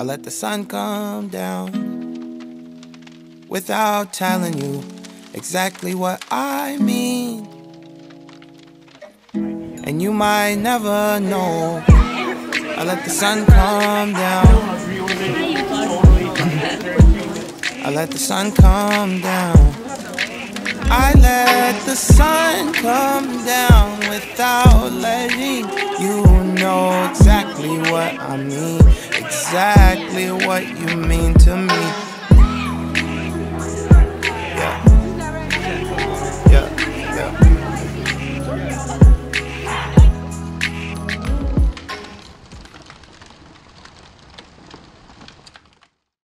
I let the sun come down without telling you exactly what I mean. And you might never know. I let the sun come down. I let the sun come down. I let the sun come down without letting you I mean, exactly what you mean to me.